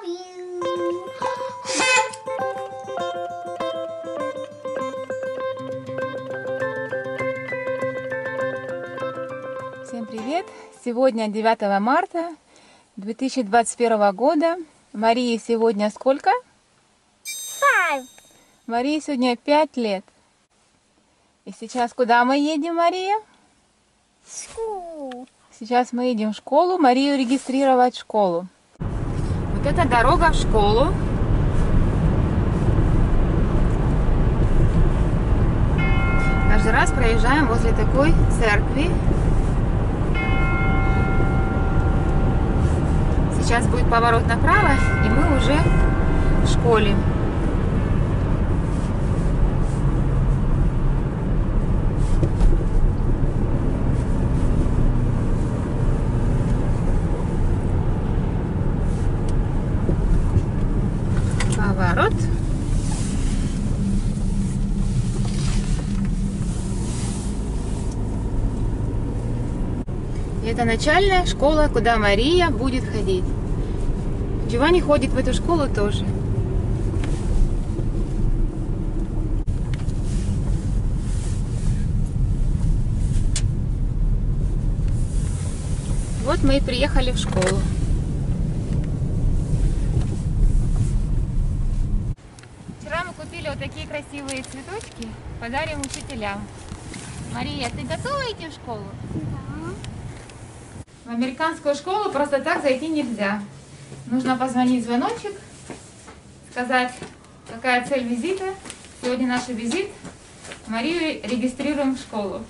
love you. Всем привет! Сегодня 9 марта 2021 года. Марии сегодня сколько? Five. Марии сегодня 5 лет. И сейчас куда мы едем, Мария? School. Сейчас мы едем в школу, Марию регистрировать в школу. Вот это дорога в школу. Каждый раз проезжаем возле такой церкви. Сейчас будет поворот направо, и мы уже в школе. Поворот. И Это начальная школа, куда Мария будет ходить. Джованни ходит в эту школу тоже. Вот мы и приехали в школу. Вчера мы купили вот такие красивые цветочки, подарим учителям. Мария, ты готова идти в школу? В американскую школу просто так зайти нельзя. Нужно позвонить звоночек, сказать, какая цель визита. Сегодня наш визит. Марию регистрируем в школу.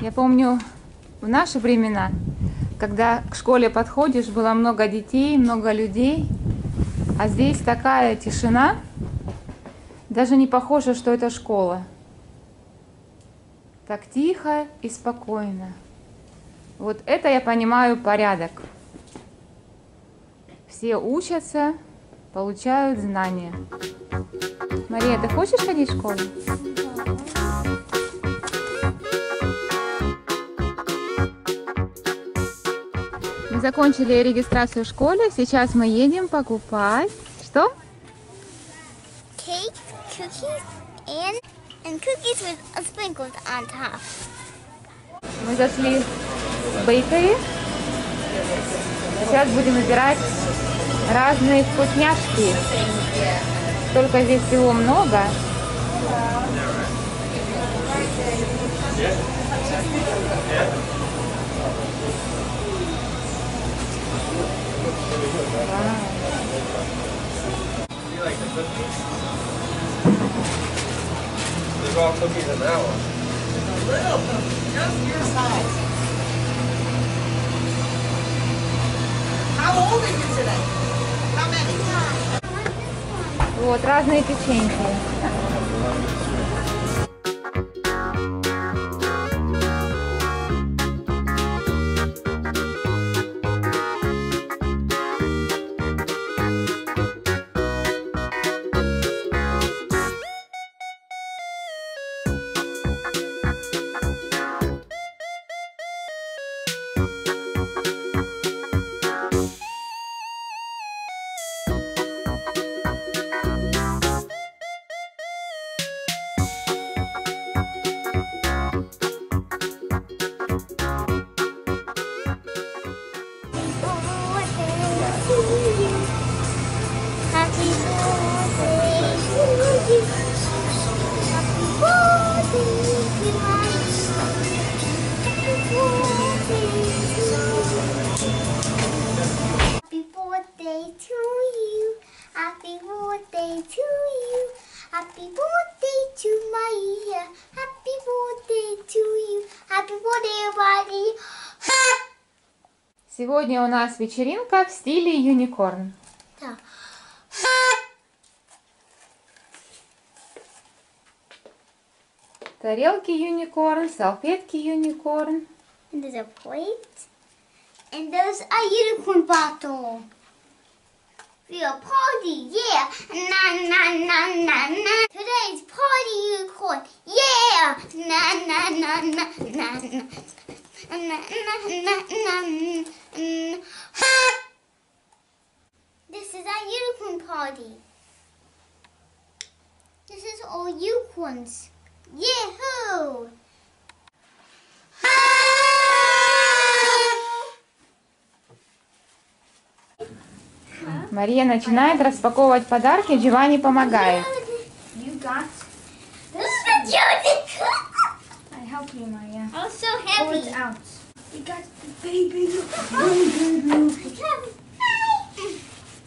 Я помню, в наши времена, когда к школе подходишь, было много детей, много людей, а здесь такая тишина, даже не похоже, что это школа. Так тихо и спокойно. Вот это я понимаю порядок. Все учатся, получают знания. Мария, ты хочешь ходить в школу? Закончили регистрацию в школе. Сейчас мы едем покупать. Что? Cake, cookies, and and cookies with uh, sprinkles on top. Мы зашли в бейкери. Сейчас будем выбирать разные вкусняшки. Только здесь всего много. You cookies? There's all cookies in that one. Little cookie, just your size. How old are you today? How many? Вот разные печеньки. Birthday to you. Happy birthday to Maria. Happy birthday to you. Happy birthday, everybody. Сегодня у нас вечеринка в стиле юникорн. Да. Тарелки юникорн, салфетки юникорн. And there's a plate. And there's a unicorn bottle. for party, yeah. Na na na na na. Today's party unicorn, yeah. Na na na na na na. Na na na na na. This is our unicorn party. This is all unicorns. Yahoo!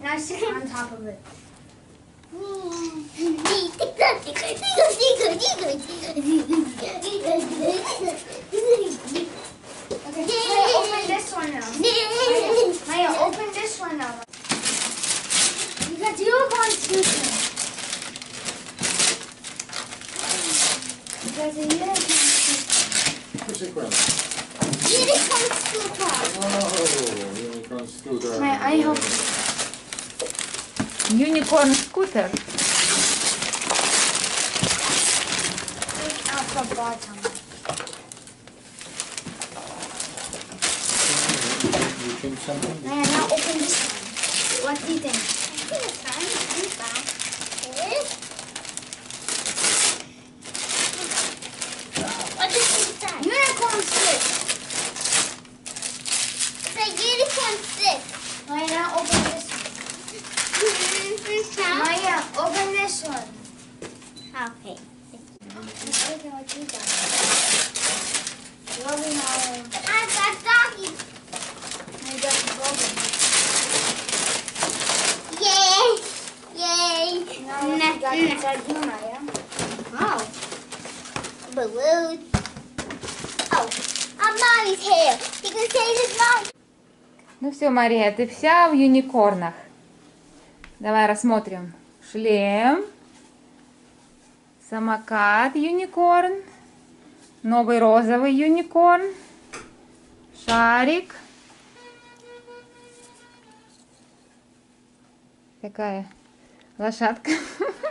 Now sit on top of it. Okay, open this one now. Unicorn. scooter. Unicorn scooter. Whoa, unicorn scooter. My, I hope. Unicorn scooter. It's at the bottom. You think something? May I now open this one? What do you think? 白，白，白。Ну все, Мария, ты вся в юникорнах. Давай рассмотрим. Шлем, самокат юникорн, новый розовый юникорн, шарик. Такая лошадка.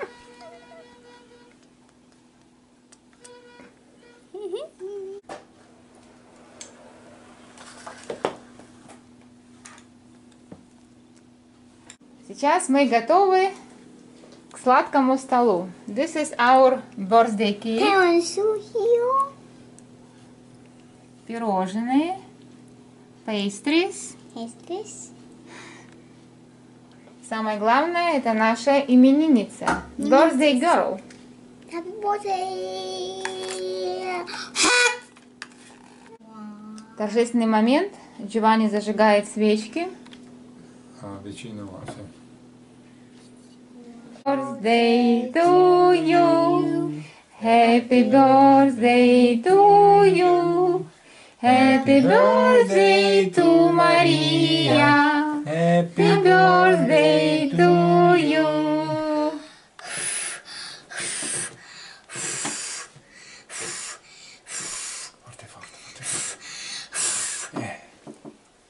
Сейчас мы готовы к сладкому столу. This is our birthday cake. Пирожные, pastries. Is this? Самое главное, это наша именинница. Birthday girl. Торжественный момент. Джованни зажигает свечки. Ah, vicino a sì. Birthday to you. Happy birthday to you. Happy birthday to Maria. Happy birthday to you.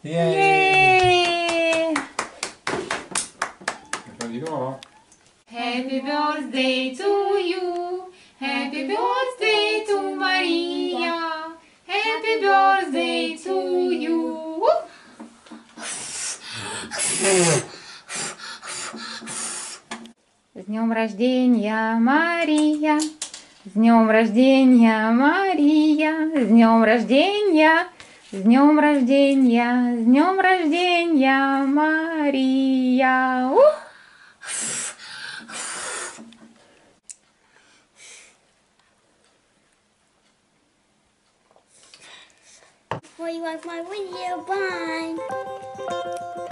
Forte, Happy birthday to you. Happy birthday to Maria. Happy birthday to you. С днем рождения, Мария! С днем рождения, Мария! С днем рождения! С днем рождения! С днем рождения, Мария! Ух! Before you like my video, bye.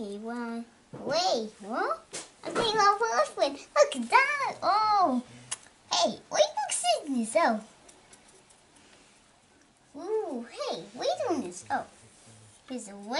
Okay, well, wait, what? I'm getting all first one. Look at that. Oh. Hey, What are you this out? Oh. Ooh, hey, What are you doing this. Oh, here's a way.